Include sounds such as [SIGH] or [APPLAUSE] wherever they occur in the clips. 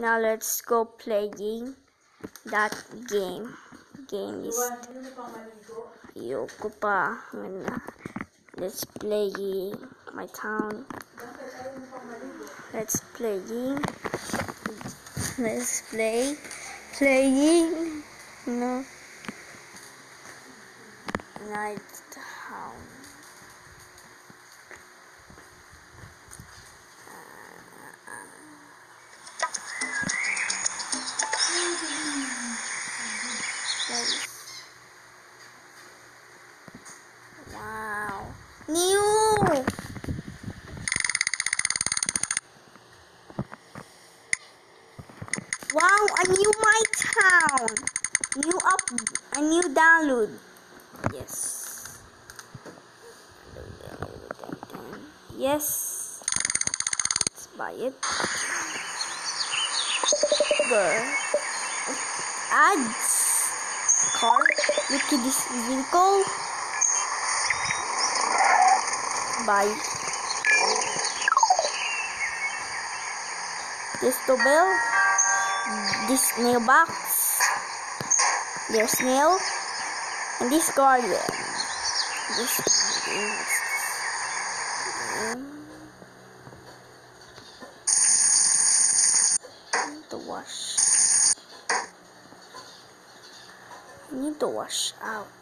Now let's go playing that game. Game is ayoko pa. Ano, Let's play my town. Let's playing. Let's play. Playing. No. Night town. Place. Wow. New! Wow, a new my town. New up, a new download. Yes. Yes. Let's buy it. There. Ads. Car. Look at this vehicle. Buy. This bell. This mailbox. There's snail. And this garden. This. The wash. I need to wash out.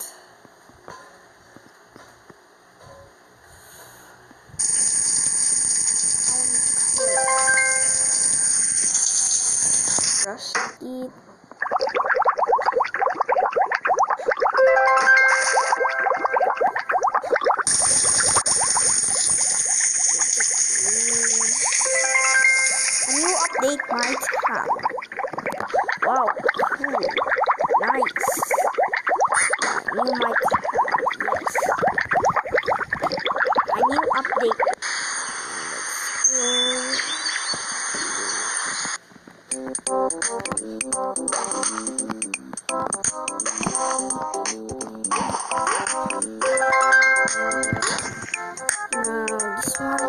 Update my town? Wow, cool, nice. New my town, yes. A new update. Now this one.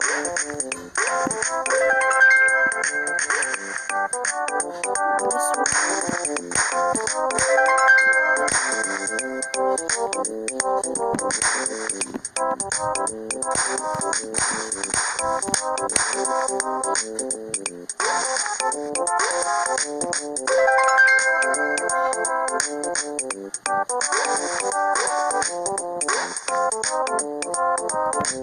This one.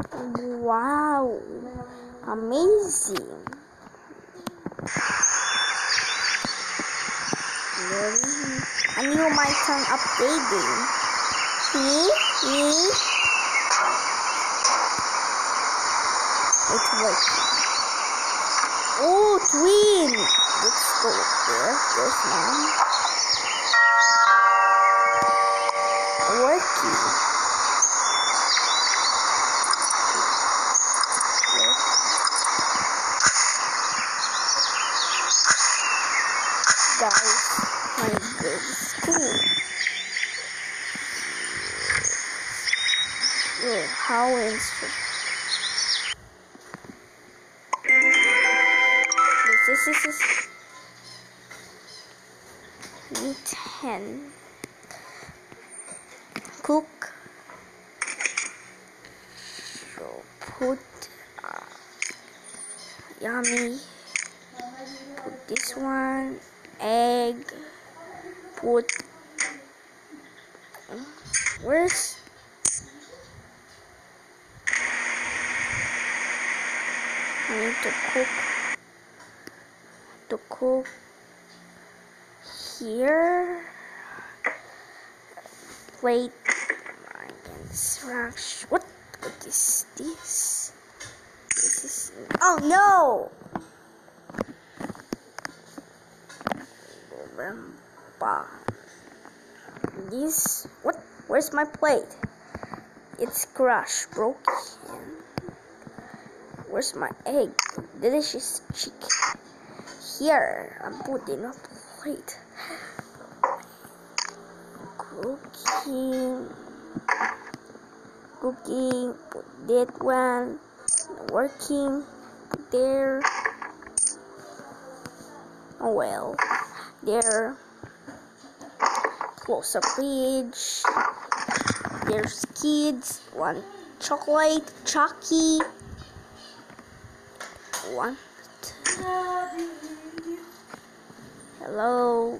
Wow, amazing. I knew my town updating. See? Me? It's working. Oh, twin! Let's go there. There's mom. Working. Cook. Put uh, yummy. Put this one egg. Put where's I need to cook to cook here. Plate rash. What? What is this? This is oh no! This what? Where's my plate? It's crushed, broken. Where's my egg? Delicious chicken. Here, I'm putting a plate. Cooking. Cooking. Put that one. Working. Put there. Oh well. There. Close the fridge. There's kids. One chocolate. Chucky. One. Hello.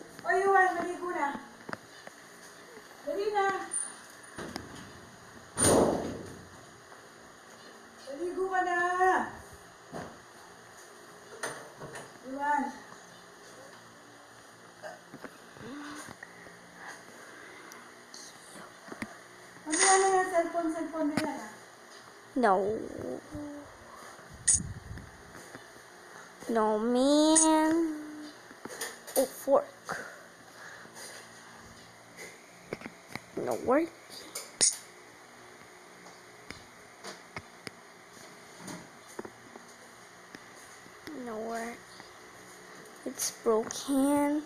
Na. No. No, man. Oh, fork. No work. No work. It's broken.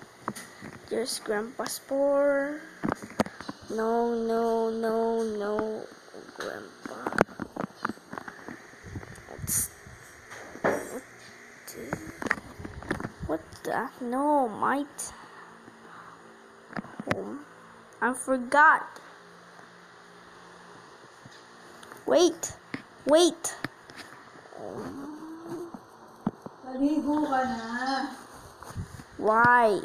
There's grandpa's pour. No, no, no, no, grandpa. What's what the, what the no might home I forgot wait wait Maligo ka na. why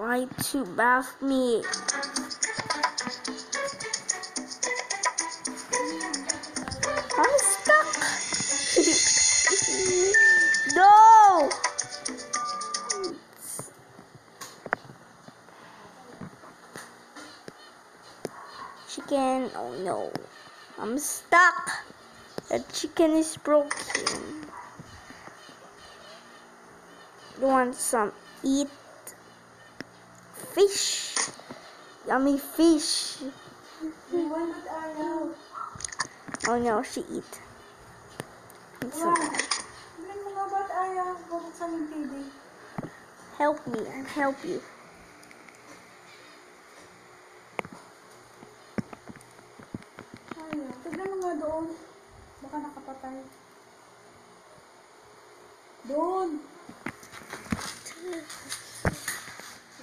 why to bath me? I'm stuck. [LAUGHS] No. Chicken oh no. I'm stuck. The chicken is broken. You want some? Eat fish. Yummy fish. Oh no she eat. Help me i help you. Ayaw. Tignan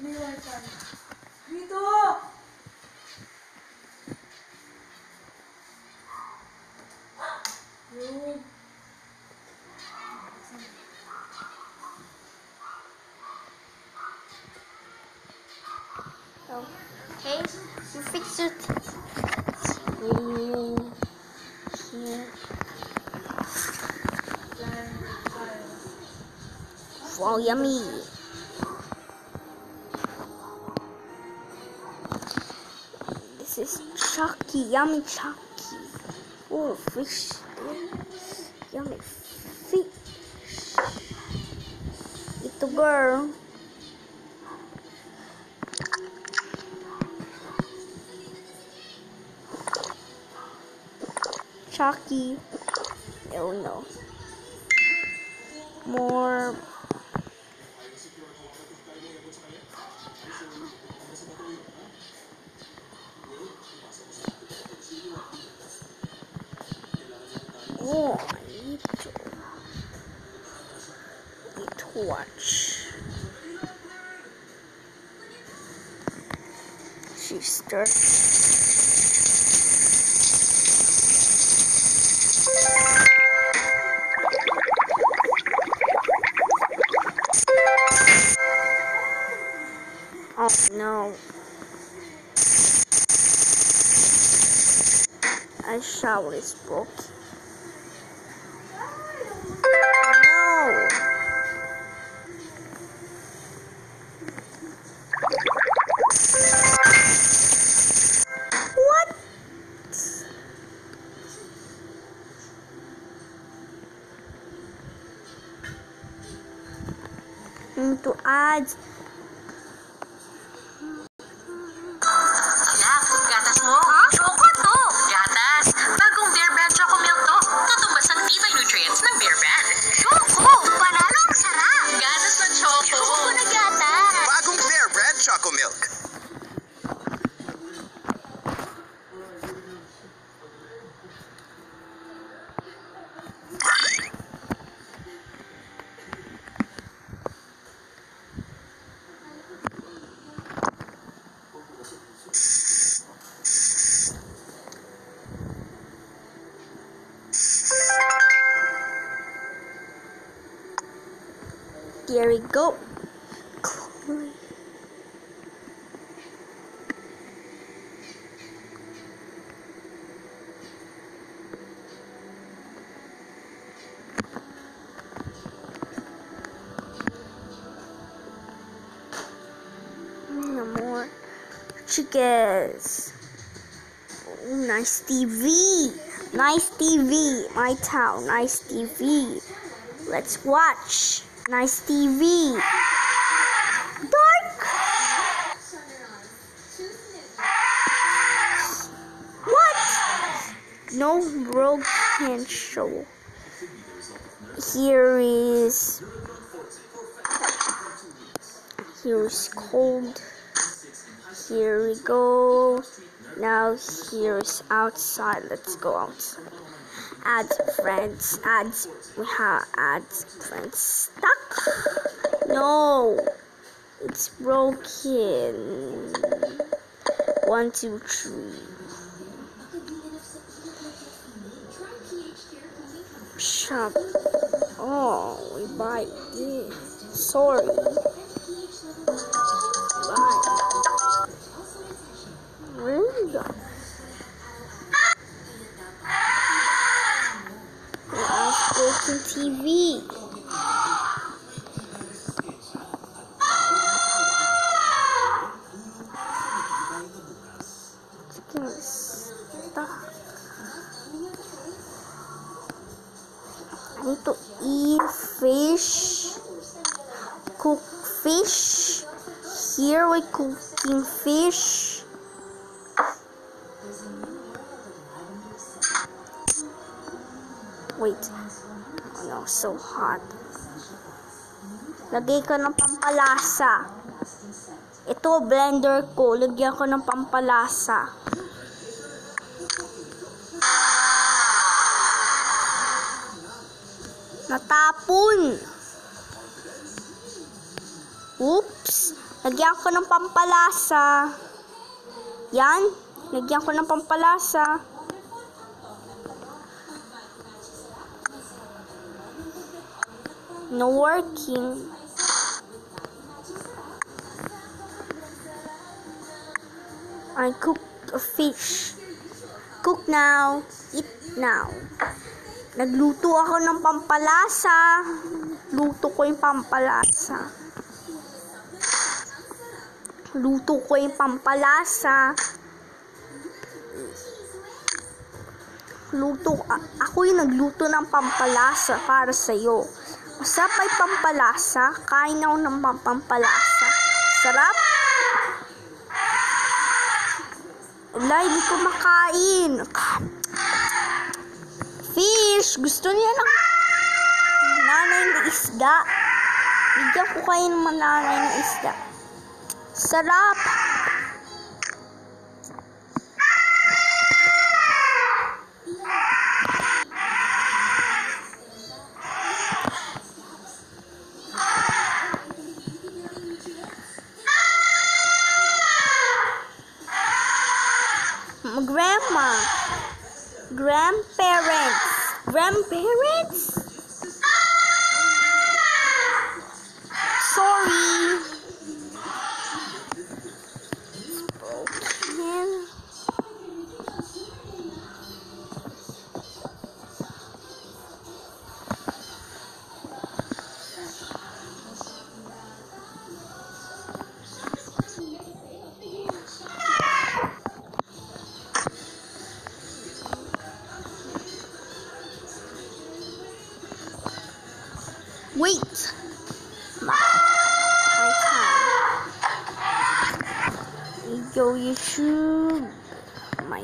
mo nga doon. Baka nakapatay. Doon. Iniwan siya. Dito! Yun. okay you fix it here here wow yummy yummy chucky oh fish yummy fish the girl Chucky. Oh no. More. Oh, I need to. Need to watch. She starts. Oh no. I shower is broken. Here we go. No more chickens. Nice TV. Nice TV. My town. Nice TV. Let's watch. Nice TV. Dark. What? No broken show. Here is. Here is cold. Here we go. Now here's outside. Let's go outside. Add friends. Ads. We have ads friends stuck. No, it's broken. One, two, three. Shop. Oh, we buy this. Sorry. Here we cooking fish. Wait. Oh no, so hot. Lagay ko ng pampalasa. Ito, blender ko. Lagyan ko ng pampalasa. Natapon. Oops. Lagyan ko ng pampalasa. Yan. Lagyan ko ng pampalasa. No working. I cook a fish. Cook now. Eat now. Nagluto ako ng pampalasa. Luto ko yung pampalasa. Luto ko yung pampalasa. Luto, ako yung nagluto ng pampalasa para sa'yo. Masarap ay pampalasa. Kain ako ng pam- pampalasa. Sarap. Wala, hindi ko makain. Fish! Gusto niya ng nanay ng isda. Bigyan ko kayo ng nanay ng isda. Sarap! Grandma. Wait. My, my time. Yo, YouTube. My.